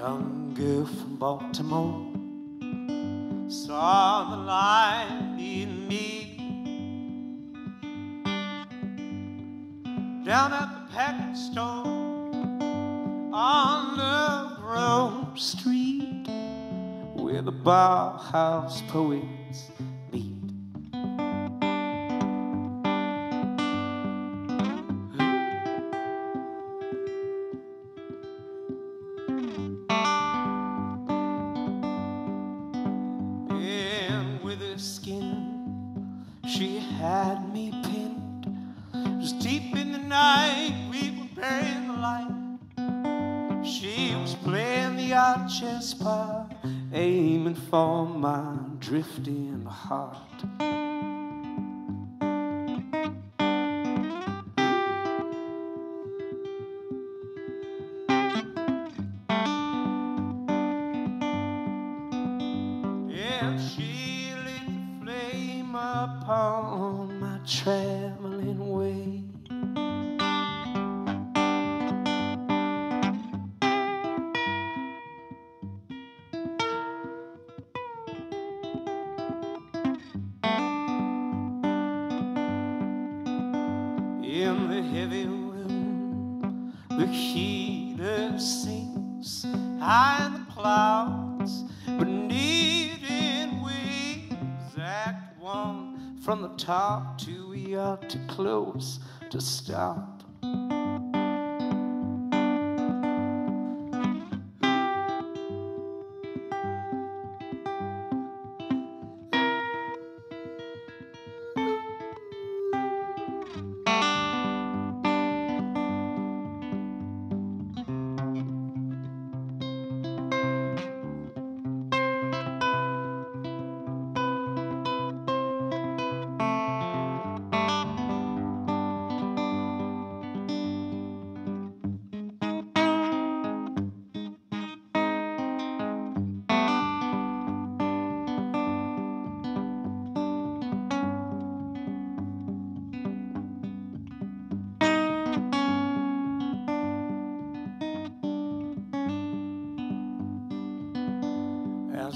young girl from Baltimore saw the light in me. Down at the package store on the Grove Street where the Bauhaus poets she had me pinned. Just deep in the night, we were burying the light. She was playing the odd chess part, aiming for my drifting heart. And she upon my traveling way. In the heavy room, the heater sings high in the clouds, from the top to too close to stop.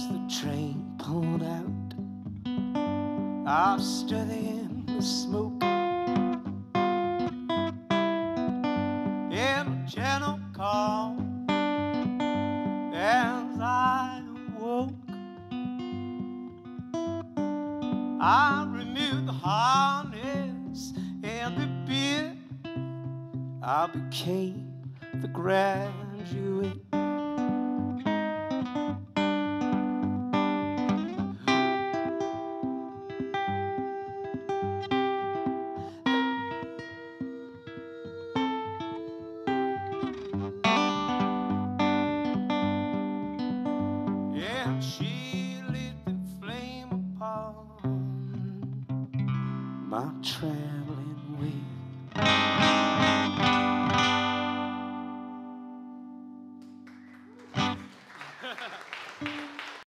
As the train pulled out, I stood in the smoke. In gentle calm, as I awoke, I removed the harness and the. I became the graduate. Lit